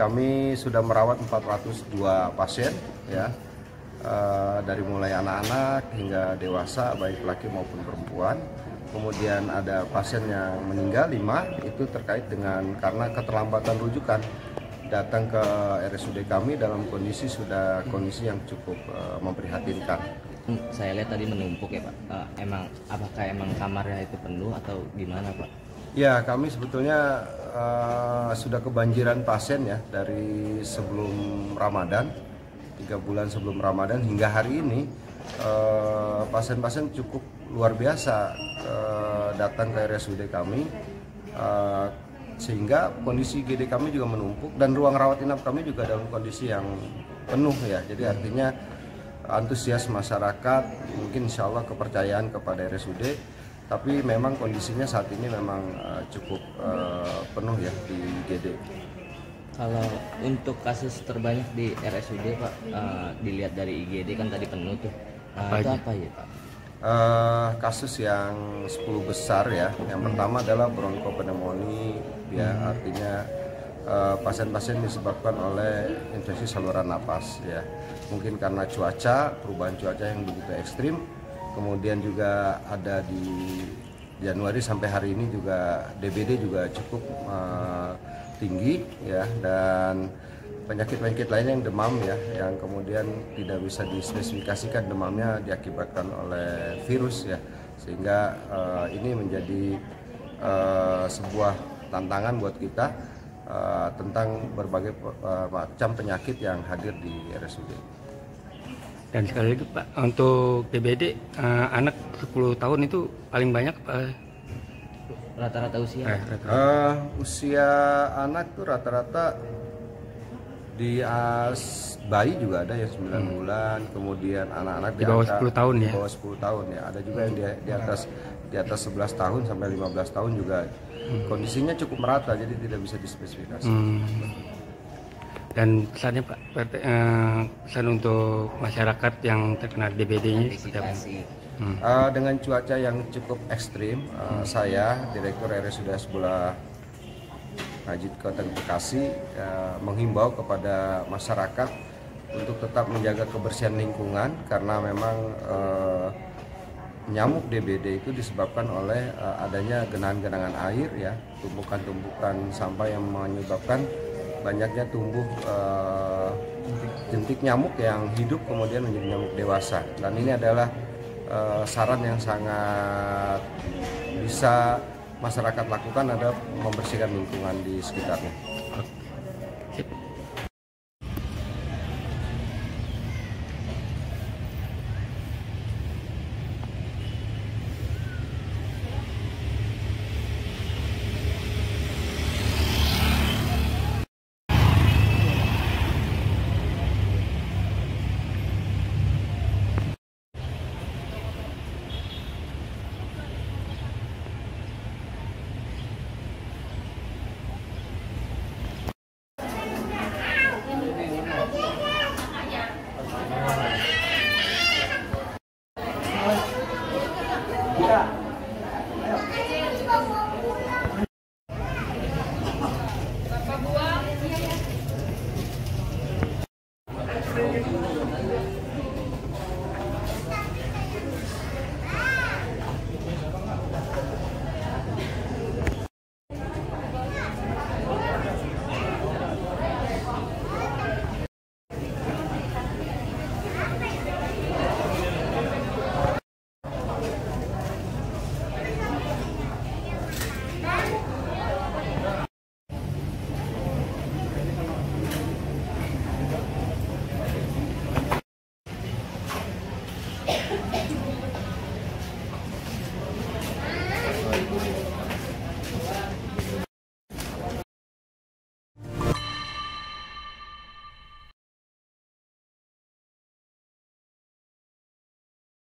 kami sudah merawat 402 pasien ya. Eh, dari mulai anak-anak hingga dewasa baik laki maupun perempuan. Kemudian ada pasien yang meninggal 5 itu terkait dengan karena keterlambatan rujukan datang ke RSUD kami dalam kondisi sudah kondisi yang cukup eh, memprihatinkan. Hmm, Saya lihat tadi menumpuk ya Pak. Eh, emang apakah emang kamarnya itu penuh atau gimana Pak? Ya, kami sebetulnya eh, sudah kebanjiran pasien ya dari sebelum Ramadan, tiga bulan sebelum Ramadan hingga hari ini eh, pasien-pasien cukup luar biasa eh, datang ke RSUD kami, eh, sehingga kondisi GD kami juga menumpuk dan ruang rawat inap kami juga dalam kondisi yang penuh ya. Jadi artinya antusias masyarakat, mungkin insya Allah kepercayaan kepada RSUD tapi memang kondisinya saat ini memang eh, cukup eh, penuh ya di GD. Kalau untuk kasus terbanyak di RSUD Pak, eh, dilihat dari IGD kan tadi penuh tuh. Nah, Apa itu aja? apa ya Pak? Eh, kasus yang 10 besar ya. Yang pertama adalah bronkopneumonia, ya artinya eh, pasien-pasien disebabkan oleh infeksi saluran napas ya. Mungkin karena cuaca, perubahan cuaca yang begitu ekstrim. Kemudian juga ada di Januari sampai hari ini juga DBD juga cukup eh, tinggi ya dan penyakit-penyakit lainnya yang demam ya yang kemudian tidak bisa dispesifikasikan demamnya diakibatkan oleh virus ya sehingga eh, ini menjadi eh, sebuah tantangan buat kita eh, tentang berbagai eh, macam penyakit yang hadir di RSUD. Dan sekali lagi Pak, untuk DBD eh, anak 10 tahun itu paling banyak Pak. Rata-rata usia. Eh, Pak? rata- Eh, usia anak tuh rata-rata di as bayi juga ada yang 9 bulan, kemudian anak-anak Di bawah 10 tahun di ya? bawah 10 tahun ya. Ada juga yang di, di atas di atas 11 tahun sampai 15 tahun juga. Kondisinya cukup merata jadi tidak bisa dispesifikasi. Hmm. Dan pesannya Pak, eh, pesan untuk masyarakat yang terkena DBD-nya seperti apa? Antisipasi. Hmm. Eh, dengan cuaca yang cukup ekstrim, eh, saya Direktur RSUD Sebelah Haji Kota Bekasi eh, menghimbau kepada masyarakat untuk tetap menjaga kebersihan lingkungan karena memang eh, nyamuk DBD itu disebabkan oleh eh, adanya genangan-genangan air ya, tumpukan-tumpukan sampah yang menyebabkan banyaknya tumbuh eh, jentik nyamuk yang hidup kemudian menjadi nyamuk dewasa dan ini adalah eh, saran yang sangat bisa masyarakat lakukan adalah membersihkan lingkungan di sekitarnya. 的